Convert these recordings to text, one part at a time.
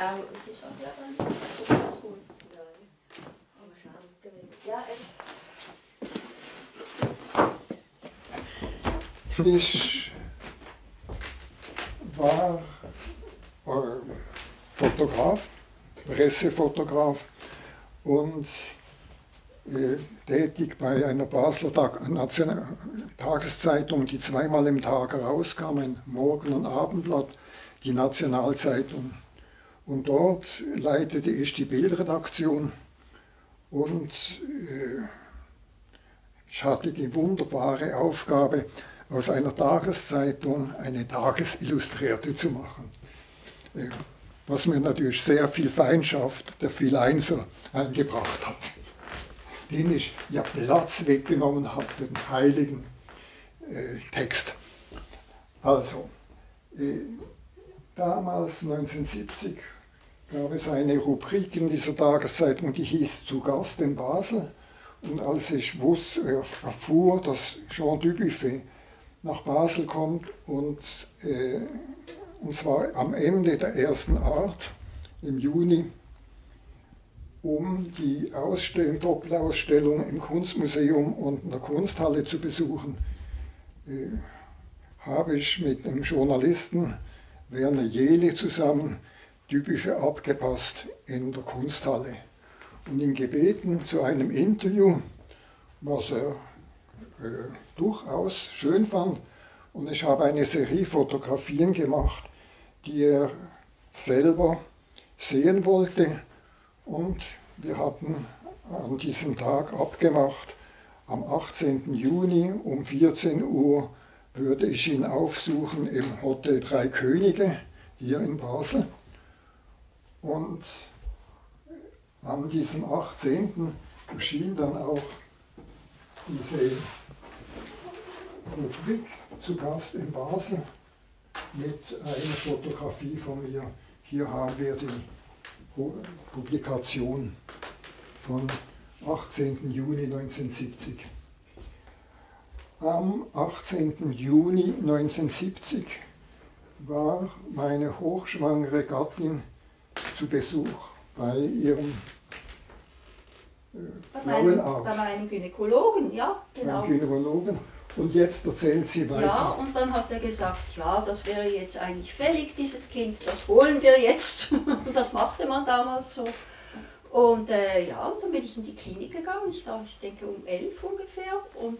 auch. Es ist auch ja, dann so ganz gut. Ja, echt. Ich war äh, Fotograf, Pressefotograf und äh, tätig bei einer Basler Tag National Tageszeitung, die zweimal im Tag herauskam, ein Morgen- und Abendblatt, die Nationalzeitung. Und dort leitete ich die Bildredaktion und äh, ich hatte die wunderbare Aufgabe, aus einer Tageszeitung eine Tagesillustrierte zu machen. Äh, was mir natürlich sehr viel Feindschaft der Phileinser eingebracht hat, den ich ja Platz weggenommen habe für den heiligen äh, Text. Also, äh, damals 1970 gab es eine Rubrik in dieser Tageszeitung, die hieß Zu Gast in Basel. Und als ich wusste, erfuhr, dass Jean Dubuffet nach Basel kommt und, äh, und zwar am Ende der ersten Art im Juni, um die Ausstellung, Doppelausstellung im Kunstmuseum und in der Kunsthalle zu besuchen, äh, habe ich mit dem Journalisten Werner Jele zusammen Bücher abgepasst in der Kunsthalle und ihn gebeten zu einem Interview, was er äh, durchaus schön fand. Und ich habe eine Serie Fotografien gemacht, die er selber sehen wollte. Und wir hatten an diesem Tag abgemacht, am 18. Juni um 14 Uhr würde ich ihn aufsuchen im Hotel Drei Könige hier in Basel. Und an diesem 18. erschien dann auch diese Rubrik zu Gast in Basel mit einer Fotografie von mir. Hier haben wir die Publikation von 18. Juni 1970. Am 18. Juni 1970 war meine hochschwangere Gattin zu Besuch bei ihrem äh, bei, meinem, bei meinem Gynäkologen, ja, genau. Beim Gynäkologen. Und jetzt erzählt sie weiter. Ja, und dann hat er gesagt, ja, das wäre jetzt eigentlich fällig, dieses Kind, das holen wir jetzt. Und das machte man damals so. Und äh, ja, und dann bin ich in die Klinik gegangen, ich, da, ich denke um elf ungefähr. Und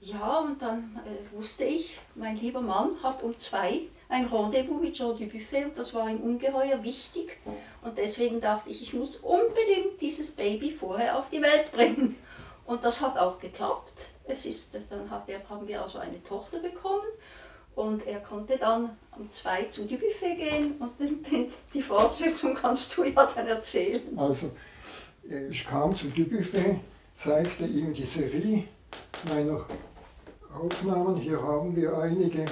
ja, und dann äh, wusste ich, mein lieber Mann hat um zwei ein Rendezvous mit Jean Dubuffet und das war ihm ungeheuer wichtig. Und deswegen dachte ich, ich muss unbedingt dieses Baby vorher auf die Welt bringen. Und das hat auch geklappt. Es ist, dann hat er, haben wir also eine Tochter bekommen und er konnte dann um zwei zu Dubuffet gehen und den, den, die Fortsetzung kannst du ja dann erzählen. Also, äh, ich kam zu Dubuffet, zeigte ihm die Serie meiner Aufnahmen. Hier haben wir einige,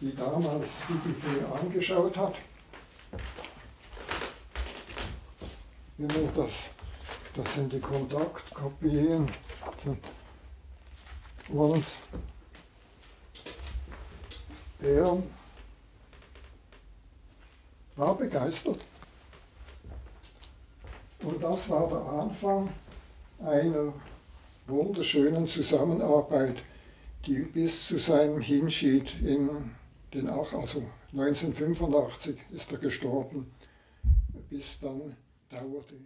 die damals Dubuffet angeschaut hat. Hier noch das, das sind die Kontaktkopien. Und er war begeistert. Und das war der Anfang einer wunderschönen Zusammenarbeit, die bis zu seinem Hinschied in den, also 1985 ist er gestorben, bis dann dauerte.